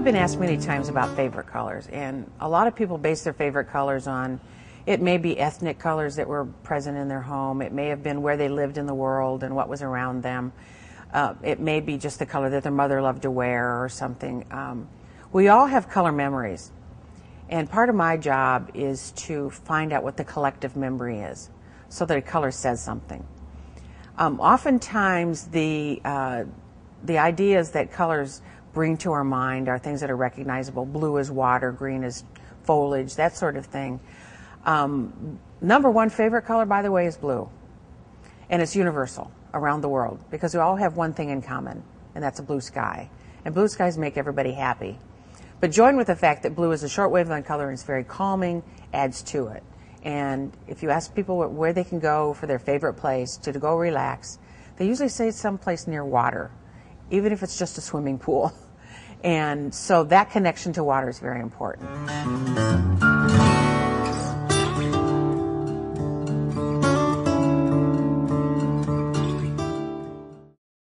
I've been asked many times about favorite colors, and a lot of people base their favorite colors on it may be ethnic colors that were present in their home, it may have been where they lived in the world and what was around them, uh, it may be just the color that their mother loved to wear or something. Um, we all have color memories, and part of my job is to find out what the collective memory is so that a color says something. Um, oftentimes, the, uh, the ideas that colors bring to our mind are things that are recognizable. Blue is water, green is foliage, that sort of thing. Um, number one favorite color, by the way, is blue. And it's universal around the world because we all have one thing in common, and that's a blue sky. And blue skies make everybody happy. But join with the fact that blue is a short wavelength color and it's very calming, adds to it. And if you ask people where they can go for their favorite place to go relax, they usually say someplace near water even if it's just a swimming pool. And so that connection to water is very important.